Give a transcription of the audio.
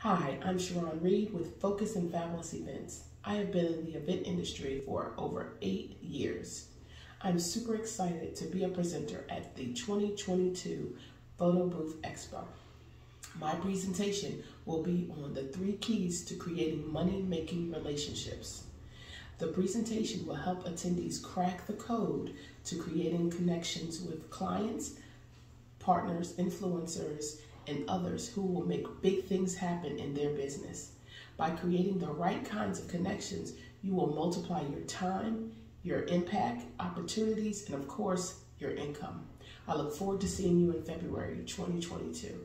Hi, I'm Sharon Reed with Focus and Fabulous Events. I have been in the event industry for over eight years. I'm super excited to be a presenter at the 2022 Photo Booth Expo. My presentation will be on the three keys to creating money-making relationships. The presentation will help attendees crack the code to creating connections with clients, partners, influencers, and others who will make big things happen in their business. By creating the right kinds of connections, you will multiply your time, your impact, opportunities, and of course, your income. I look forward to seeing you in February 2022.